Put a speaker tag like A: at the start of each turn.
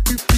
A: beep, beep.